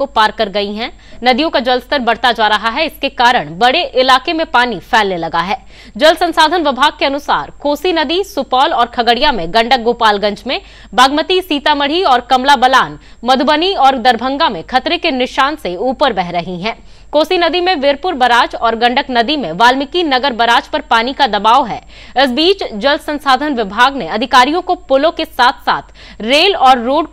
को पार कर गई हैं। नदियों का जलस्तर बढ़ता जा रहा है। इसके कारण बड़े इलाके में पानी फैलने लगा है। जल संसाधन विभाग के अनुसार कोसी नदी, सुपौल और खगड़िया में गंडक गोपालगंज में, बागमती, सीतामढ़ी और कमला बलान, मधुबनी और दरभंगा में खतरे के निशान से ऊपर बह रही है। कोसी नदी में वीरपुर बराज और गंडक नदी में वाल्मीकि नगर बराज पर पानी का दबाव है। इस बीच जल संसाधन विभाग ने अधिकारियों को पुलों के साथ साथ रेल और रोड